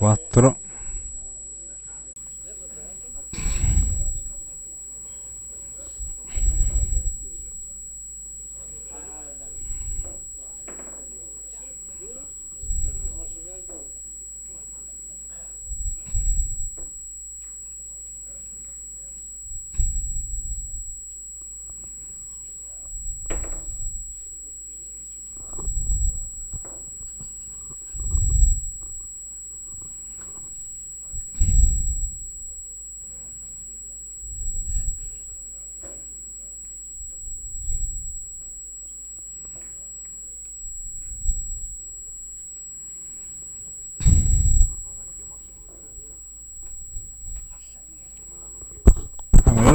4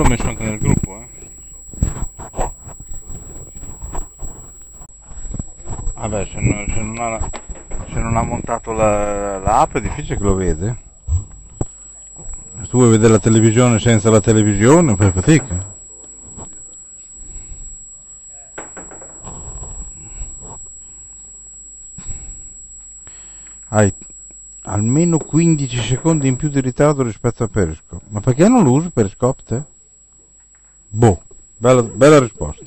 messo anche nel gruppo, eh. Vabbè, se non, se non ha, se non ha montato la, la app è difficile che lo vede. Se tu vuoi vedere la televisione senza la televisione, fai fatica. Hai almeno 15 secondi in più di ritardo rispetto a Periscope. Ma perché non lo usi Periscope te? Boh, bella, bella risposta.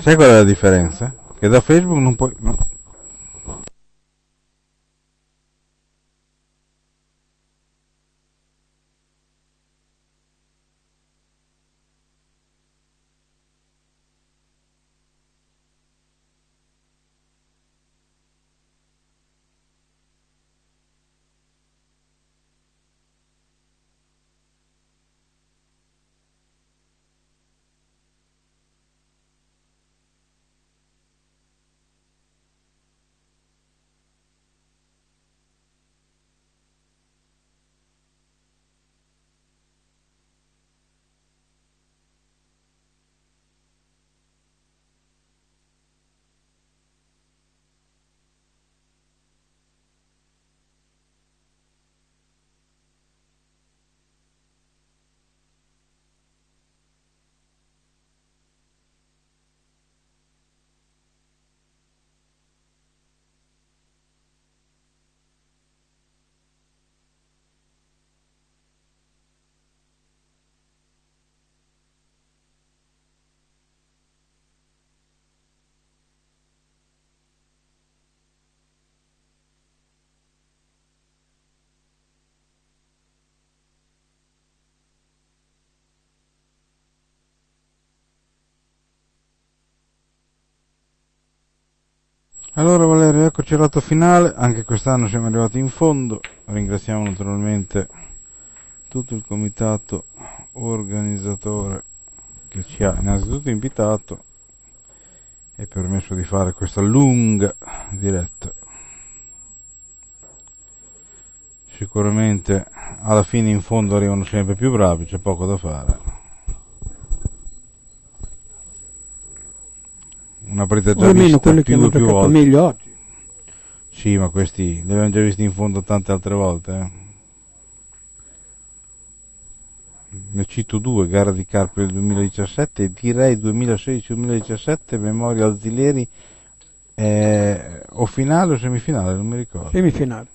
Sai qual è la differenza? Che da Facebook non puoi... no. Allora Valerio, eccoci al lato finale, anche quest'anno siamo arrivati in fondo, ringraziamo naturalmente tutto il comitato organizzatore che ci ha innanzitutto invitato e permesso di fare questa lunga diretta. Sicuramente alla fine in fondo arrivano sempre più bravi, c'è poco da fare. Una partita già almeno quelli che hanno giocato volte. meglio oggi. Sì, ma questi li abbiamo già visti in fondo tante altre volte. eh. Ne cito due, gara di Carpi del 2017 e direi 2016-2017, Memoria Alzileri, eh, o finale o semifinale, non mi ricordo. Semifinale.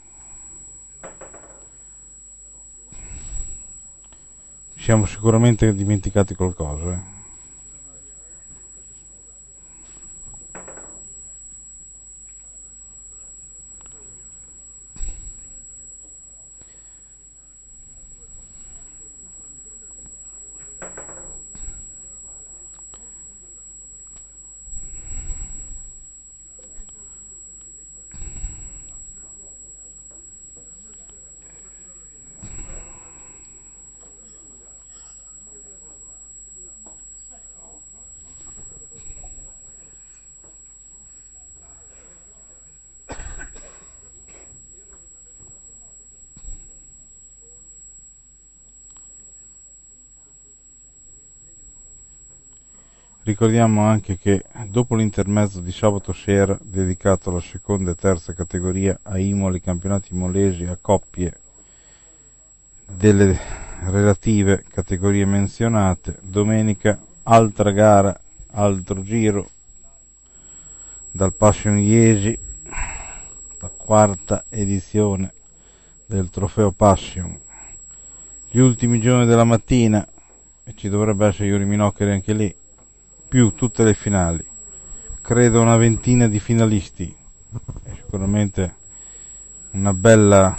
Siamo sicuramente dimenticati qualcosa. eh. Ricordiamo anche che dopo l'intermezzo di sabato sera dedicato alla seconda e terza categoria a Imoli, campionati imolesi a coppie delle relative categorie menzionate, domenica altra gara, altro giro dal Passion Iesi, la quarta edizione del trofeo Passion. Gli ultimi giorni della mattina, e ci dovrebbe essere Yuri Minoccheri anche lì, più tutte le finali. Credo una ventina di finalisti. È sicuramente una bella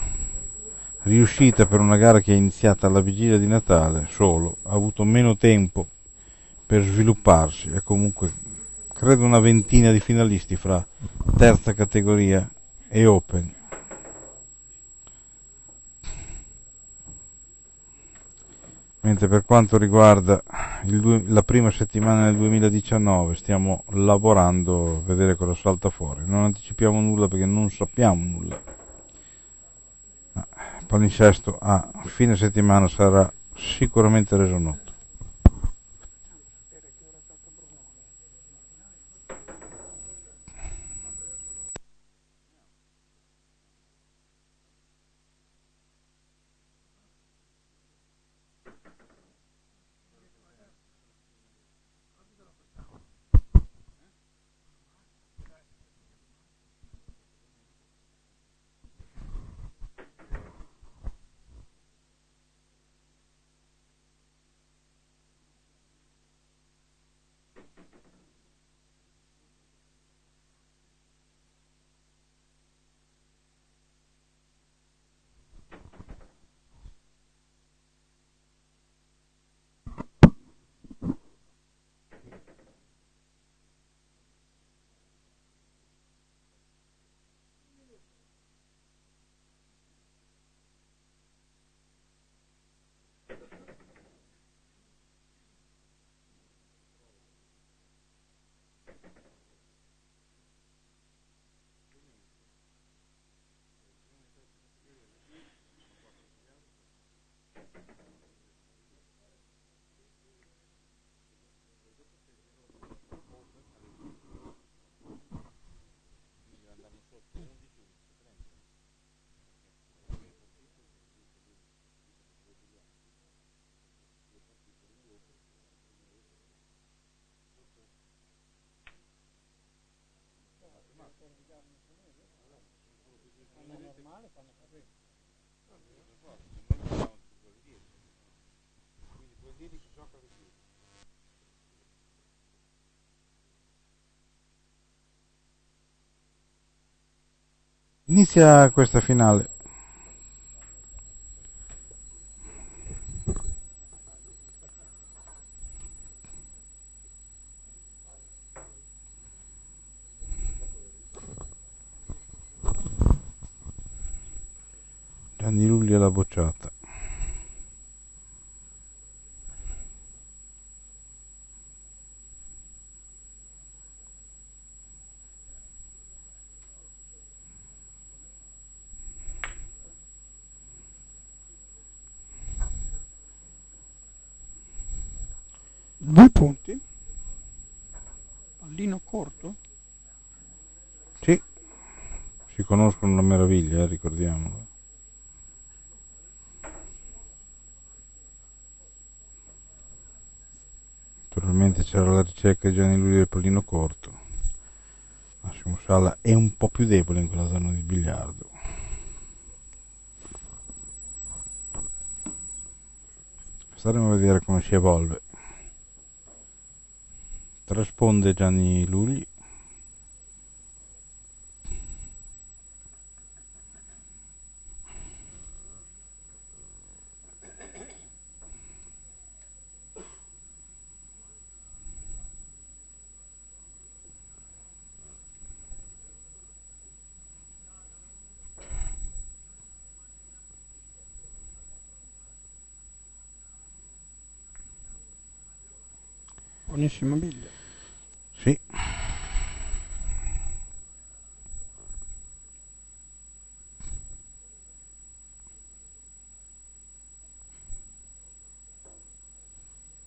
riuscita per una gara che è iniziata alla vigilia di Natale solo, ha avuto meno tempo per svilupparsi e comunque credo una ventina di finalisti fra terza categoria e Open. Mentre per quanto riguarda il, la prima settimana del 2019 stiamo lavorando a vedere cosa salta fuori. Non anticipiamo nulla perché non sappiamo nulla. Palinsesto a fine settimana sarà sicuramente reso noto. Fanno più. Inizia questa finale. Gianni Lulli alla bocciata. Due punti. Pallino corto. Sì, si conoscono la meraviglia, eh, ricordiamolo. Naturalmente c'era la ricerca di Gianni Lulli del pallino corto. Massimo Sala è un po' più debole in quella zona di biliardo. Staremo a vedere come si evolve. Trasponde Gianni Lugli. Buonissima biglia. Sì.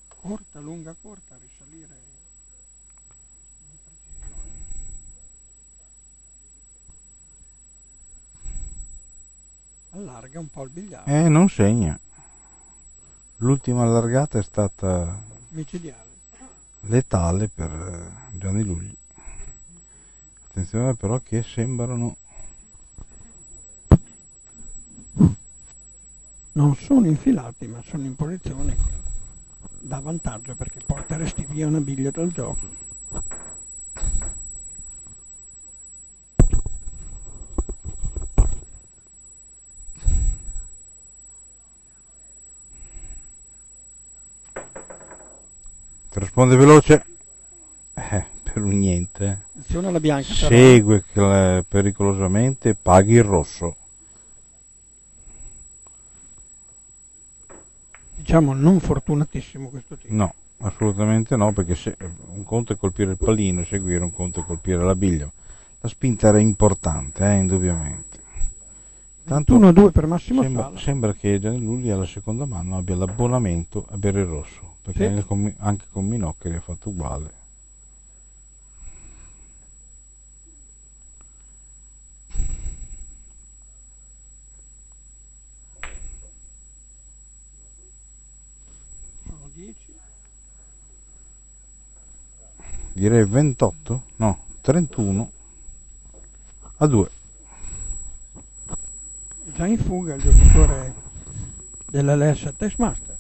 Corta, lunga, corta, risalire. Allarga un po' il biliardo. Eh, non segna. L'ultima allargata è stata Micidiale. Letale per eh, Gianni Lugli. Attenzione però che sembrano Non sono infilati, ma sono in posizione da vantaggio perché porteresti via una biglia dal gioco. Risponde veloce? Eh, per un niente. Alla bianca. però. Segue cl- pericolosamente, paghi il rosso. Diciamo non fortunatissimo questo tipo. No, assolutamente no, perché se, un conto è colpire il pallino, seguire un conto è colpire la biglia. La spinta era importante, eh, indubbiamente. Tanto 1 2 per Massimo sembra, sembra che Gianlulli alla seconda mano abbia l'abbonamento a bere il rosso, perché Sì. anche, con, Minoccheri ha fatto uguale. Sono 10. Direi 28? No, 31 a 2. Già in fuga il giocatore dell'LS Testmaster.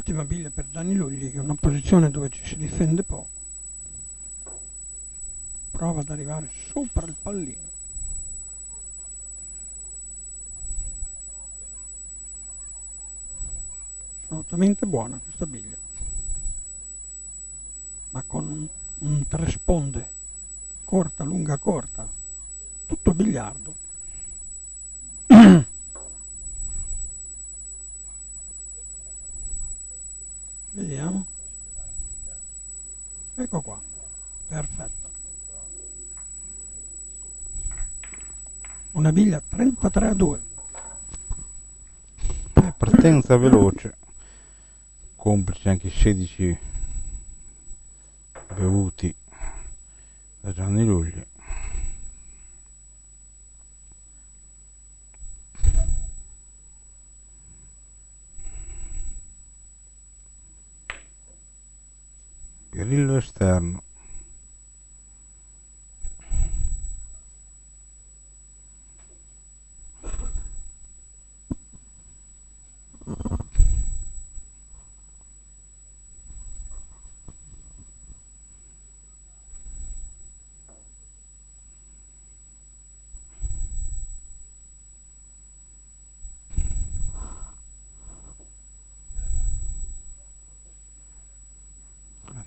Ultima biglia per Gianni Lugli, che è una posizione dove ci si difende poco. Prova ad arrivare sopra il pallino. Assolutamente buona questa biglia. Ma con un, un tre sponde, corta, lunga, corta. Tutto biliardo. Vediamo. Ecco qua. Perfetto. Una biglia 33 a 2. Eh, partenza veloce, complici anche i 16 bevuti da Gianni Lugli.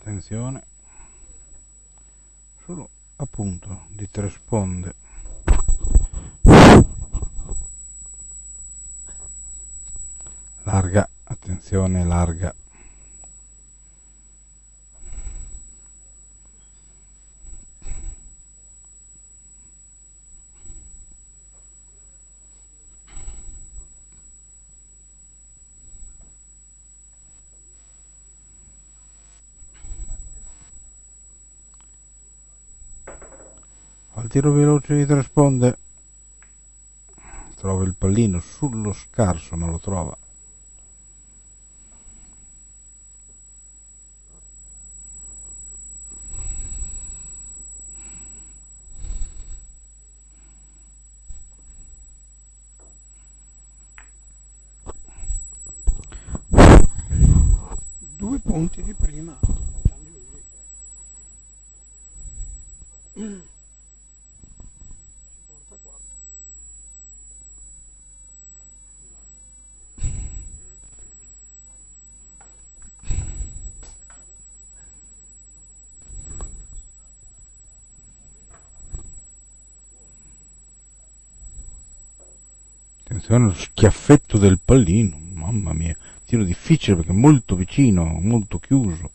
Attenzione. Solo appunto di tre sponde. Larga, attenzione, larga. Tiro veloce di tre sponde trova il pallino sullo scarso, ma lo trova. Due punti di prima. Attenzione allo schiaffetto del pallino, mamma mia, tiro difficile perché molto vicino, molto chiuso.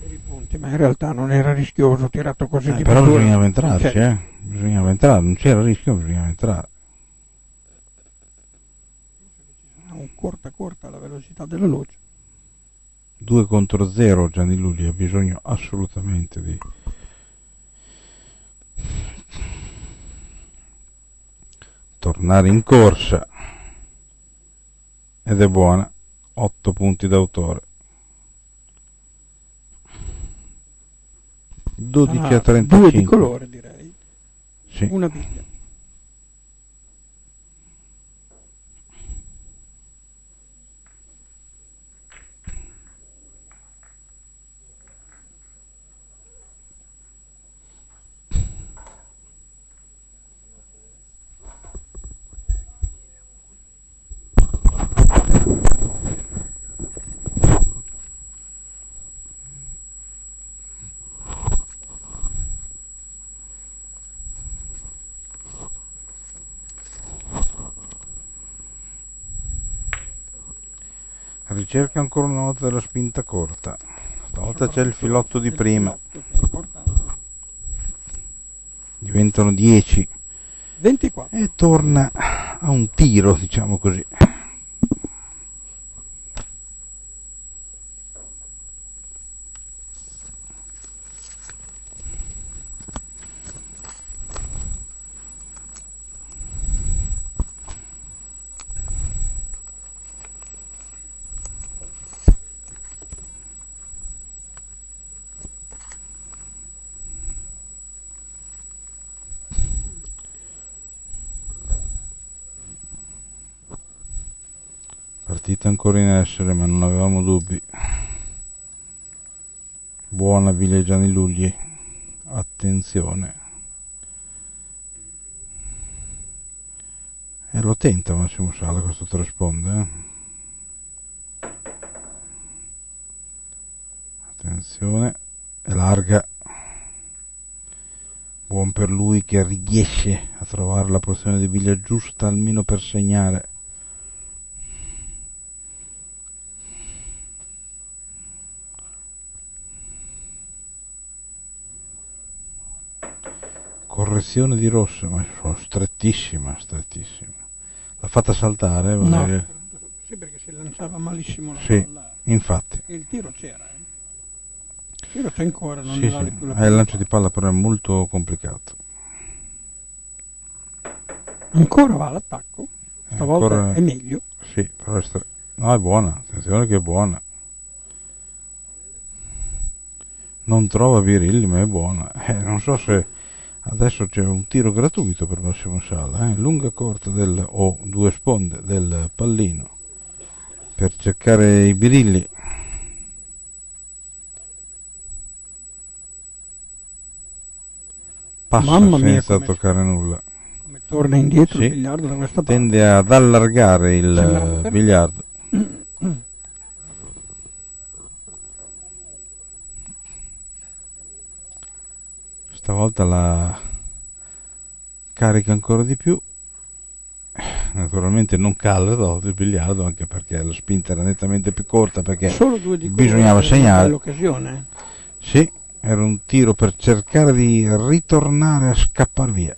per i punti, ma in realtà non era rischioso, tirato così Eh, di però misura. bisognava entrarci, Ok. eh. Bisognava entrare, non c'era rischio, bisognava entrare. Un corta corta la velocità della luce. 2 contro 0 Gianni Lulli ha bisogno assolutamente di tornare in corsa ed è buona 8 punti d'autore 12 Ah, a 35 Due di colore direi, Sì. una biglia. Ricerca ancora una volta della spinta corta stavolta c'è il filotto di prima diventano 10 24. e torna a un tiro, diciamo così. Partita ancora in essere, ma non avevamo dubbi. Buona Vileggiani Lugli. Attenzione. E lo tenta Massimo Sala questo trasponde. Eh? Attenzione. È larga. Buon per lui che riesce a trovare la porzione di biglia giusta almeno per segnare. Correzione di rosso, ma sono strettissima, strettissima. L'ha fatta saltare, No, Valeria? sì, perché si lanciava malissimo la Sì, palla. infatti. E il tiro c'era. eh. Il tiro c'è ancora, non Sì, ne sì. vale più la Eh, pena. il lancio di palla però è molto complicato. Ancora va all'attacco, Eh, stavolta ancora- è meglio. Sì, però è stra- No, è buona, attenzione che è buona. Non trova Birilli, ma è buona. Eh, non so se adesso c'è un tiro gratuito per Massimo Sala, eh? lunga corta del, o due sponde del pallino per cercare i birilli. Passa Mamma mia, senza come- toccare nulla. Come torna indietro Sì. il biliardo da questa parte. Tende ad allargare il eh, biliardo. Stavolta la carica ancora di più. Naturalmente non cala stavolta il biliardo anche perché la spinta era nettamente più corta perché bisognava segnare. l'occasione. Sì, era un tiro per cercare di ritornare a scappare via.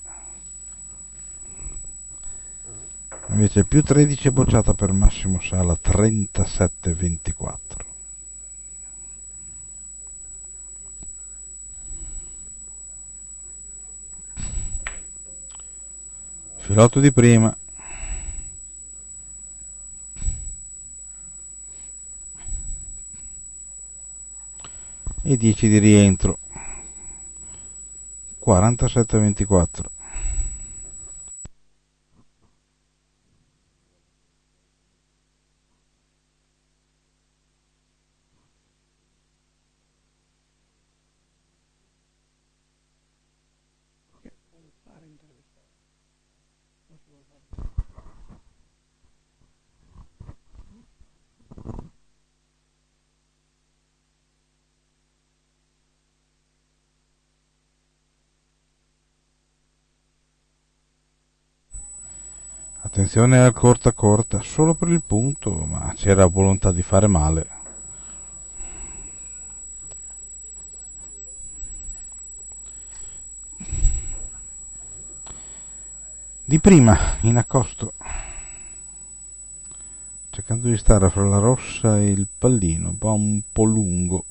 Invece più 13 è bocciata per Massimo Sala 37-24. Filotto di prima. E 10 di rientro. 47 24 Attenzione al corta corta, solo per il punto, ma c'era volontà di fare male. Di prima, in accosto, cercando di stare fra la rossa e il pallino, un po' lungo.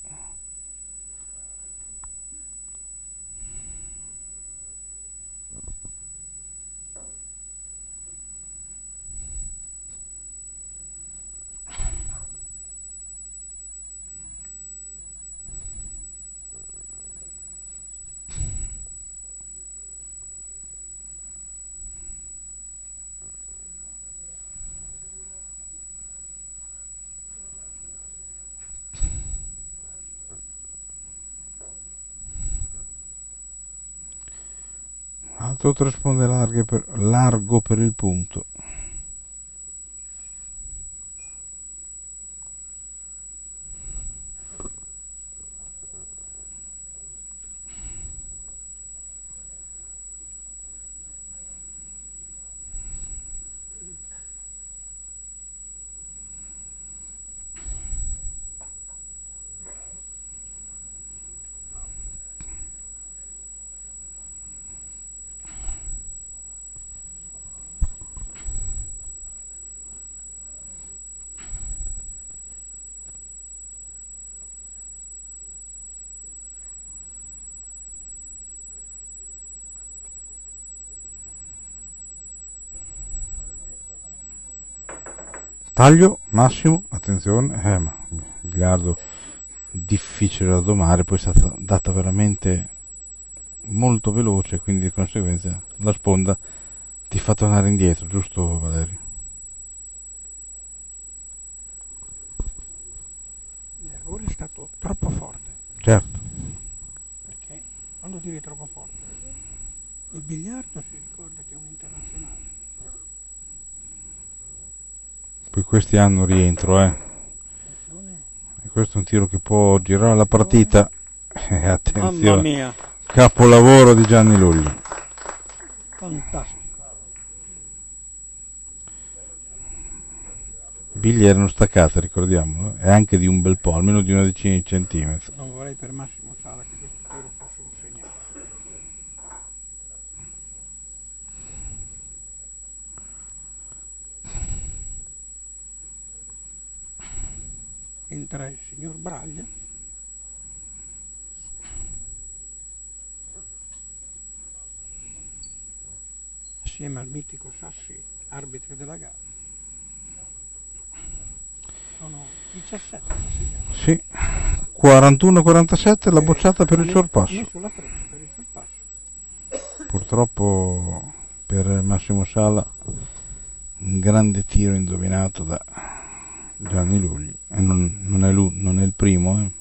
Per, largo per il punto. Taglio massimo, attenzione, eh, ma biliardo difficile da domare, poi è stata data veramente molto veloce, quindi di conseguenza la sponda ti fa tornare indietro, giusto Valerio? L'errore è stato troppo forte. Certo. Perché quando tiri troppo forte, il biliardo si ricorda che è un poi questi hanno rientro, eh. E questo è un tiro che può girare la partita. Eh, attenzione. Capolavoro di Gianni Lugli. Fantastico. Bigli erano staccate, ricordiamolo, e anche di un bel po', almeno di una decina di centimetri. Non vorrei per Massimo Sala che questo tiro fosse un segnale. Entra il signor Braglia. Assieme al mitico Sassi arbitro della gara. Sono 17 sì. 41-47 la bocciata per il sorpasso. Purtroppo per Massimo Sala un grande tiro indovinato da Gianni Lugli e non, non, è, lui, non è il primo eh.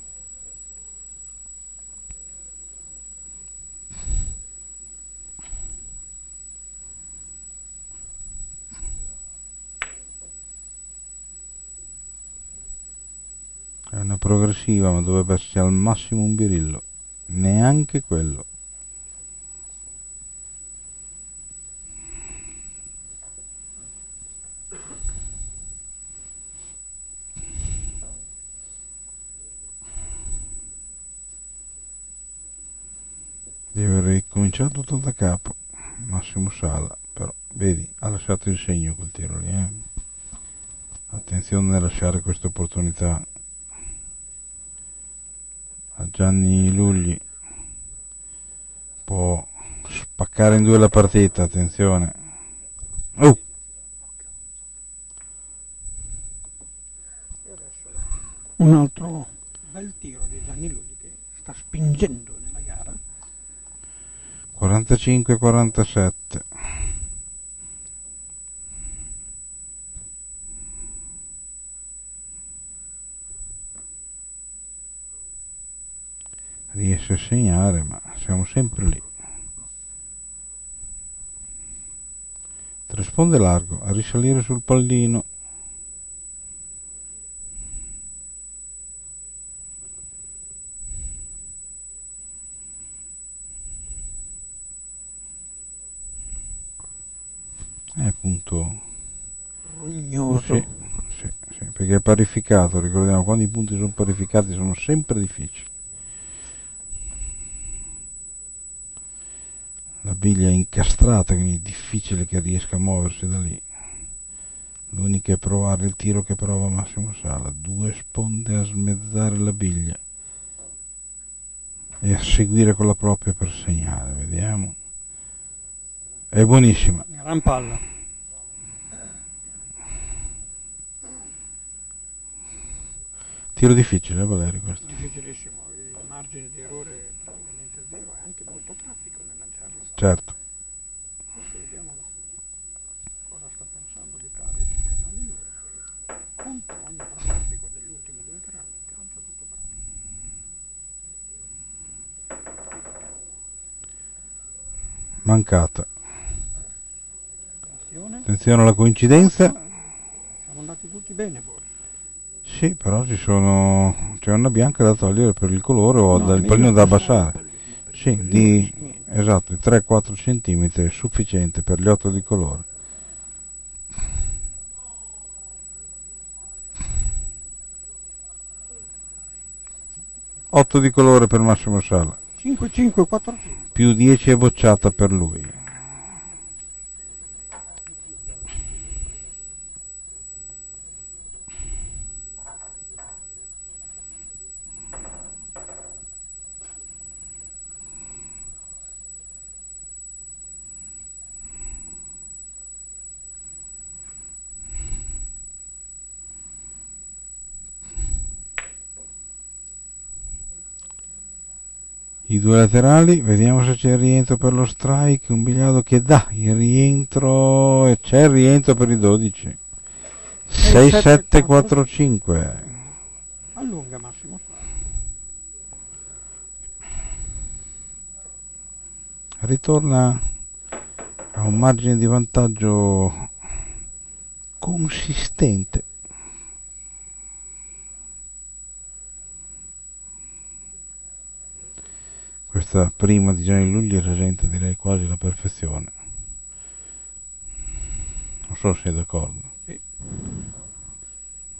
È una progressiva, ma dovrebbe esserci al massimo un birillo. Neanche quello. Deve aver ricominciato tutto da capo. Massimo Sala, però, vedi, ha lasciato il segno quel tiro lì, eh. Attenzione a lasciare questa opportunità a Gianni Lugli. Può spaccare in due la partita, attenzione. Oh, E adesso un altro bel tiro di Gianni Lugli che sta spingendo nella gara. 45-47. Riesce a segnare, ma siamo sempre lì. Risponde largo, a risalire sul pallino. È punto Rugnoso. Sì, sì, sì, perché è parificato, ricordiamo, quando i punti sono parificati sono sempre difficili. La biglia è incastrata, quindi è difficile che riesca a muoversi da lì. L'unica è provare il tiro che prova Massimo Sala, due sponde a smezzare la biglia e a seguire con la propria per segnare, vediamo. È buonissima. Gran palla. Tiro difficile, eh, Valerio, questo. Difficilissimo, il margine di errore è praticamente zero e anche molto traffico. Certo. Il. Mancata. Attenzione, Attenzione alla coincidenza. siamo andati tutti bene forse. Sì, però ci sono. c'è una bianca da togliere per il colore o No, dal meglio pallino da abbassare il Sì, di. Esatto, di 3-4 cm è sufficiente per gli 8 di colore. Otto di colore per Massimo Sala, 5 5 4 5. più 10 è bocciata per lui. I due laterali, vediamo se c'è il rientro per lo strike, un bigliardo che dà il rientro e c'è il rientro per i 12. 6, 7, 4, 5. Allunga Massimo. Ritorna a un margine di vantaggio consistente. Questa prima di Gianni Lugli rasenta direi quasi la perfezione. Non so se sei d'accordo. Sì.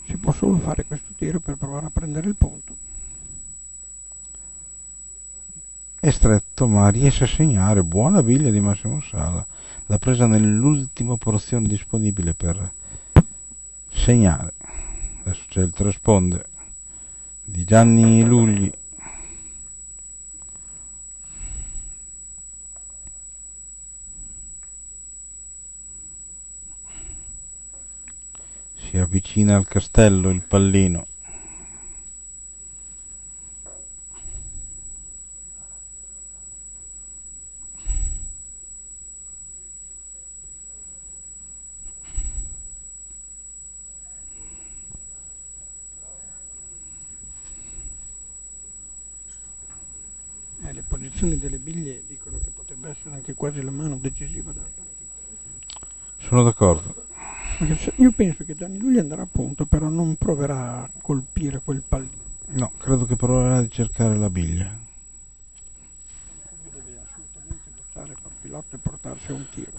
Si può solo fare questo tiro per provare a prendere il punto. È stretto ma riesce a segnare, buona biglia di Massimo Sala. L'ha presa nell'ultima porzione disponibile per segnare. Adesso c'è il tresponde di Gianni Lugli. Si avvicina al castello il pallino. Eh, le posizioni delle biglie dicono che potrebbe essere anche quasi la mano decisiva della partita. Sono d'accordo. Io penso che Gianni Lugli andrà a punto, però non proverà a colpire quel pallino. No, credo che proverà di cercare la biglia. Deve assolutamente buttare il filotto e portarsi a un tiro.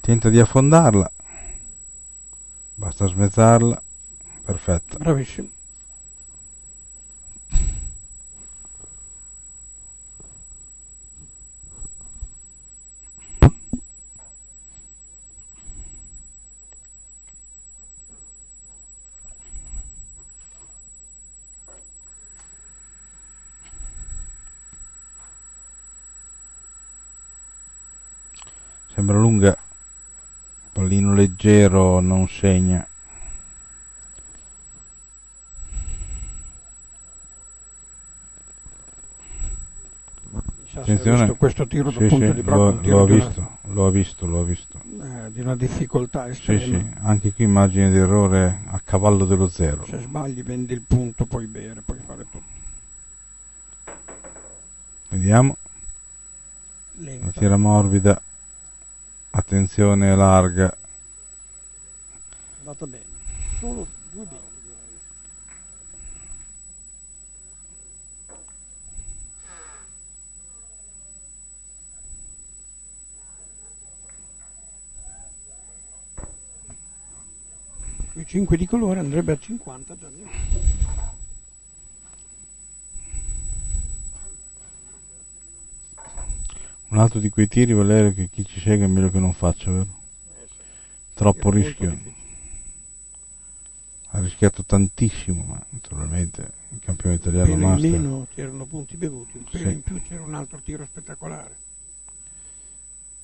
Tenta di affondarla. Basta smezzarla. Perfetta. Bravissimo. Sembra lunga pallino leggero non segna visto questo tiro sì, sì, di blocco, lo, un tiro lo ha di una- visto, lo ha visto, lo ha visto. eh, di una difficoltà Sì, estrema. sì, anche qui immagine di errore a cavallo dello zero. Se sbagli vendi il punto, puoi bere, puoi fare tutto. Vediamo, la Lenta. tira morbida, attenzione larga, andata bene. Solo due direi. Sui 5 di colore andrebbe a 50 già un altro di quei tiri Valerio che chi ci segue è meglio che non faccia, vero? Troppo rischio, ha rischiato tantissimo, ma naturalmente il campione italiano in master meno c'erano punti bevuti, un pelo Sì. in più c'era un altro tiro spettacolare.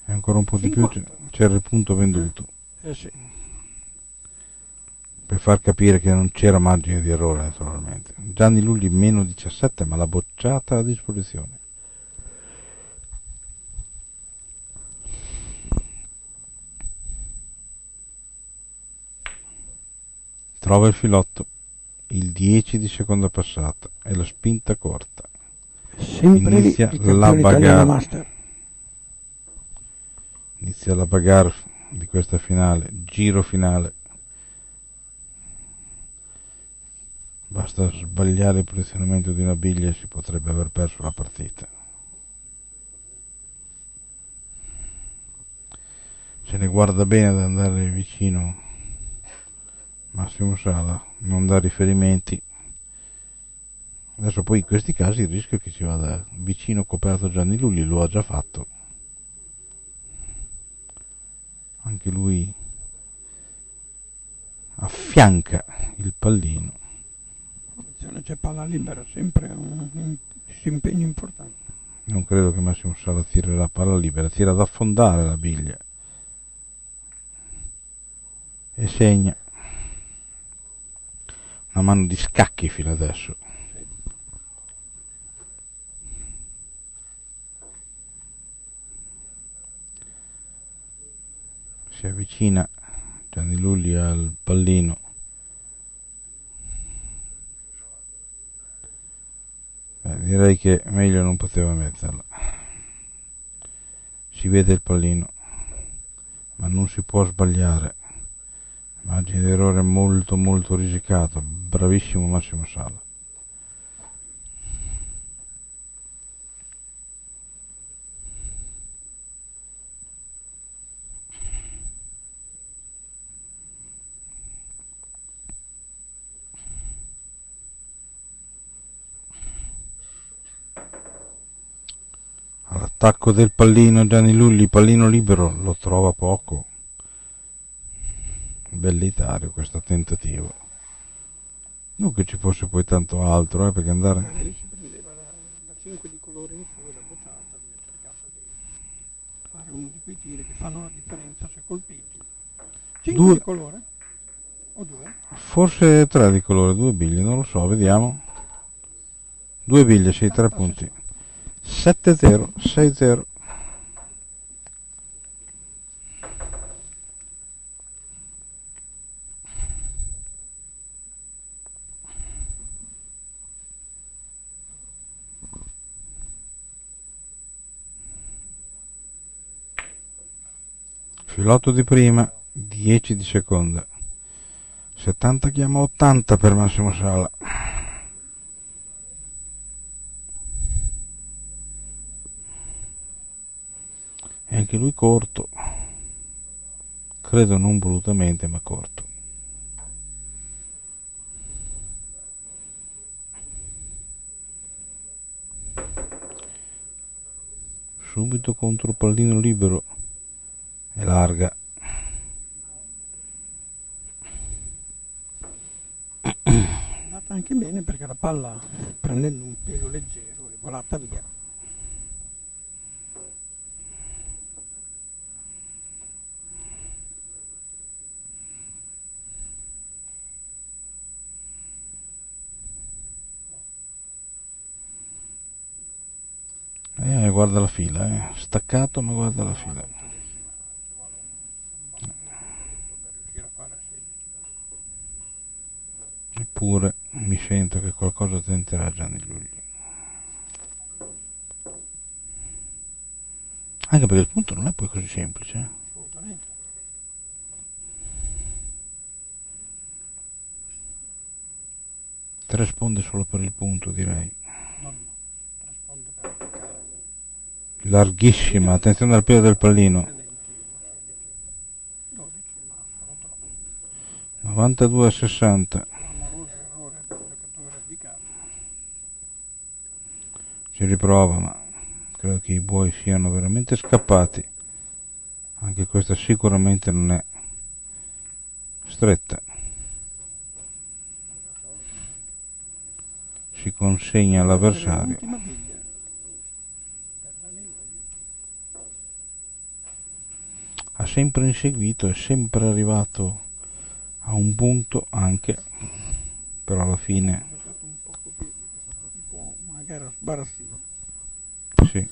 e ancora un po' di più 50. c'era il punto venduto, Eh sì, per far capire che non c'era margine di errore naturalmente. Gianni Lulli meno 17, ma l'ha bocciata a disposizione. Trova il filotto, il 10 di seconda passata e la spinta corta. sempre Inizia campione la bagarre. Inizia la bagarre di questa finale, giro finale. Basta sbagliare il posizionamento di una biglia e si potrebbe aver perso la partita. Se ne guarda bene ad andare vicino Massimo Sala, non dà riferimenti. Adesso poi in questi casi il rischio è che ci vada vicino coperto Gianni Lulli, lo ha già fatto. Anche lui affianca il pallino. C'è palla libera, sempre un, un impegno importante. Non credo che Massimo Sala tirerà palla libera, tira ad affondare la biglia. E segna. Una mano di scacchi fino adesso. Si avvicina Gianni Lulli al pallino. Beh, direi che meglio non poteva metterla. Si vede il pallino, ma non si può sbagliare. Margine di errore molto molto risicato. Bravissimo Massimo Sala. All'attacco del pallino Gianni Lulli, pallino libero, lo trova poco. Bellitario questo tentativo. Non che ci fosse poi tanto altro, eh, perché andare... Lì si prendeva da, da 5 di colore in su e la bocciata, abbiamo cercato di fare uno di quei tiri che fanno la differenza se colpiti. 5 Due. di colore? O due? Forse tre di colore, due biglie, non lo so, vediamo. Due biglie, sì, tre punti. 7-0, 6-0. Filotto di prima, 10 di seconda. 70 chiama 80 per Massimo Sala. E anche lui corto. Credo non volutamente, ma corto. Subito contro pallino libero è larga è andata anche bene perché la palla prendendo un pelo leggero è volata via Eh, guarda la fila, eh. staccato ma guarda la fila. Eppure mi sento che qualcosa tenterà già negli luglio. Anche perché il punto non è poi così semplice. eh. assolutamente sponde solo per il punto, direi. Larghissima, attenzione al piede del pallino. 12 ma sono troppo 92 a 60. clamoroso errore del giocatore di casa Ci riprova, ma credo che i buoi siano veramente scappati. Anche questa sicuramente non è stretta. Si consegna all'avversario. Ha sempre inseguito, è sempre arrivato a un punto anche, però alla fine è stato un po' così un po' una gara sbarazzina sì.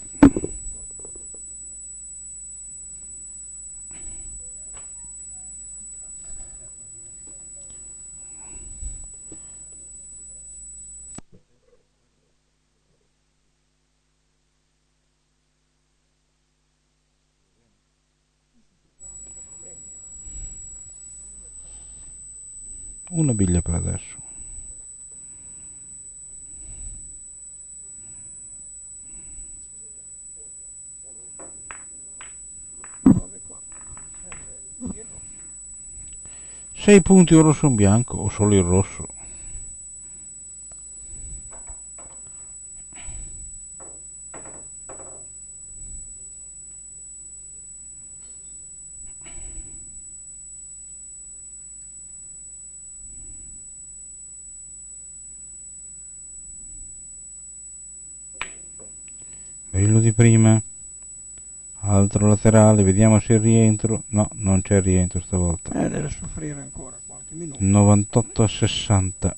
Una biglia per adesso. 6 punti o rosso o bianco o solo il rosso. Di prima. Altro laterale, vediamo se rientro. No, non c'è rientro stavolta. eh deve soffrire ancora qualche minuto 98 a 60.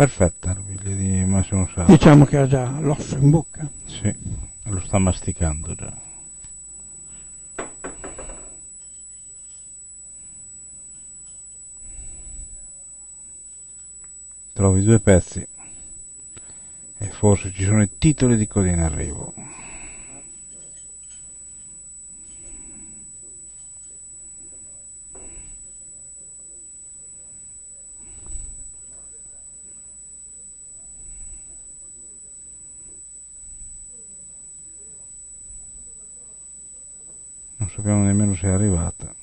Perfetta la biglia di Massimo Sala. diciamo che ha già l'osso in bocca Sì, lo sta masticando già. Trovi due pezzi e forse ci sono i titoli di coda in arrivo. Non sappiamo nemmeno se è arrivata.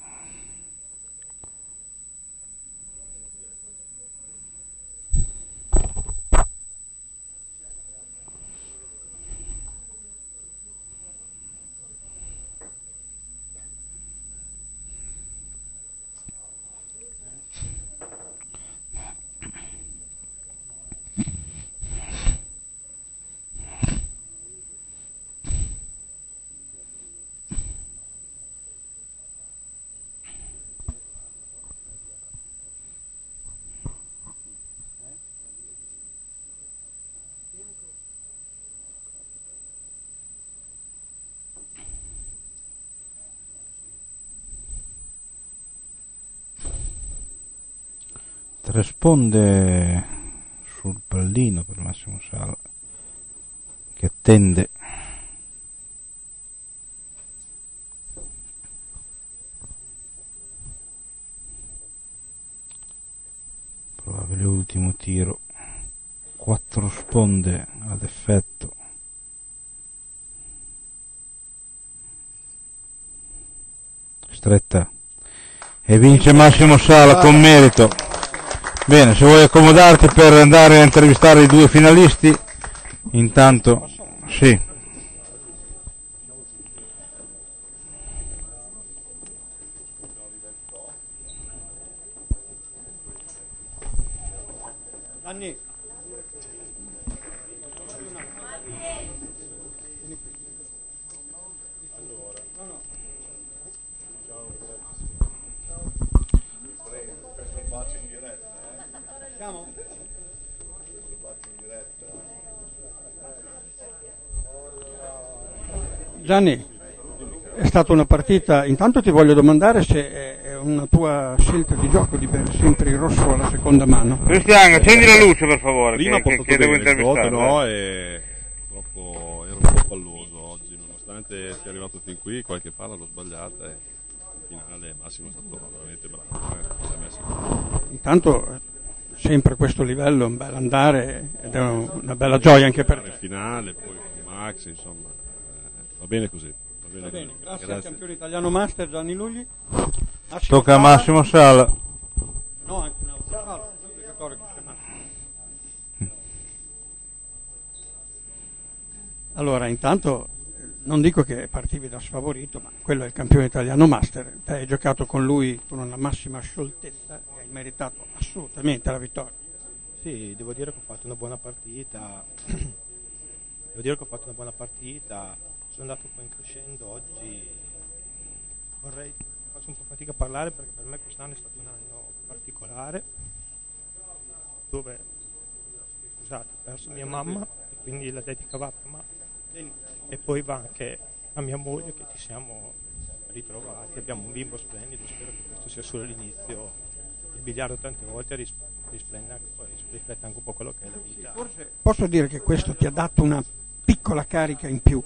Tre sponde sul pallino per Massimo Sala che attende. Probabile ultimo tiro. Quattro sponde ad effetto. Stretta. E vince Massimo Sala con merito. Bene, se vuoi accomodarti per andare a intervistare i due finalisti, intanto sì. Anni. Siamo? Gianni, è stata una partita, intanto ti voglio domandare se è- una tua scelta di gioco di bere sempre il rosso alla seconda mano. Cristiano, accendi la luce per favore, Prima che, che, portato che devo bene, voto intervistare. no e purtroppo ero un po' palloso oggi, nonostante sia arrivato fin qui, qualche palla l'ho sbagliata e in finale Massimo è stato veramente bravo, eh, si è messo Intanto sempre a questo livello è un bel andare ed è una bella gioia anche per te. finale, poi con Max, insomma, va bene così. Va bene, Va bene, così. grazie, al campione italiano master Gianni Lugli. Massimo Tocca a. Massimo Sala. No, anche un altro Sala. Allora, intanto eh, non dico che partivi da sfavorito, ma quello è il campione italiano master. Te hai giocato con lui con una massima scioltezza e hai meritato assolutamente la vittoria. Sì, devo dire che ho fatto una buona partita. devo dire che ho fatto una buona partita. Sono andato un po' in crescendo oggi. Vorrei faccio un po' fatica a parlare perché per me quest'anno è stato un anno particolare dove scusate, ho perso mia mamma quindi la dedica va mamma e poi va anche a mia moglie che ci siamo ritrovati, abbiamo un bimbo splendido, spero che questo sia solo l'inizio. Il biliardo tante volte ris- risplende anche, poi riflette anche un po' quello che è la vita. Posso dire che questo ti ha dato una piccola carica in più.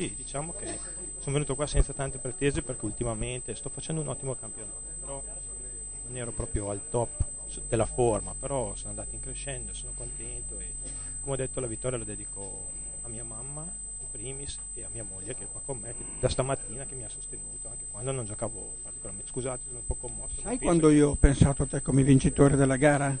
Sì, diciamo che sono venuto qua senza tante pretese perché ultimamente sto facendo un ottimo campionato, però non ero proprio al top della forma, però sono andato in crescendo, sono contento e come ho detto la vittoria la dedico a mia mamma in primis e a mia moglie che è qua con me che da stamattina che mi ha sostenuto anche quando non giocavo particolarmente. Scusate, sono un po' commosso. Sai quando che- io ho pensato a te come vincitore della gara?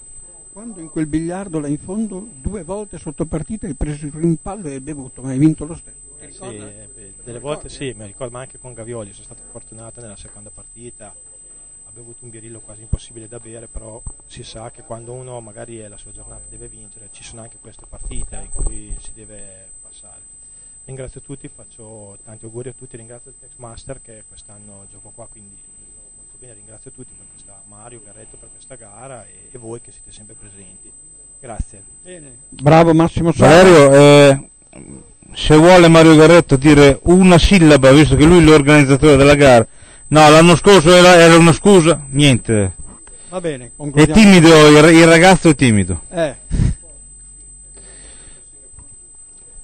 Quando in quel biliardo là in fondo due volte sotto partita hai preso il rimpallo e hai bevuto, ma hai vinto lo stesso. Sì, eh, beh, delle volte sì, mi ricordo ma anche con Gavioli, sono stato fortunato nella seconda partita, ha bevuto un birillo quasi impossibile da bere, però si sa che quando uno magari è la sua giornata deve vincere, ci sono anche queste partite in cui si deve passare. Ringrazio tutti, faccio tanti auguri a tutti, ringrazio il Tex Master che quest'anno gioco qua, quindi molto bene, ringrazio tutti per questa Mario, Garretto per questa gara e, e voi che siete sempre presenti. Grazie. Bene. Bravo Massimo Sala. Valerio, eh, se vuole Mario Garretto dire una sillaba, visto che lui è l'organizzatore della gara. No, l'anno scorso era, era una scusa, niente. Va bene, È timido, il, il ragazzo è timido. Eh,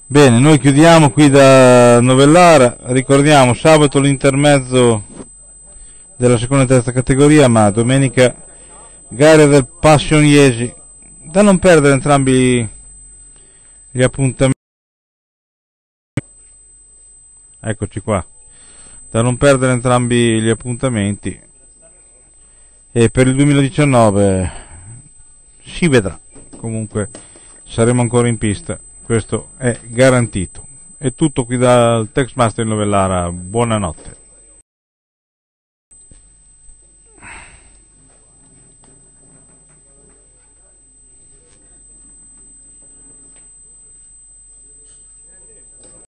Bene, noi chiudiamo qui da Novellara, ricordiamo sabato l'intermezzo della seconda e terza categoria, ma domenica gare del Passion Iesi, da non perdere entrambi gli appuntamenti. Eccoci qua, da non perdere entrambi gli appuntamenti. E per il 2019 si vedrà, comunque saremo ancora in pista, questo è garantito. È tutto qui dal Tex Master in Novellara, buonanotte.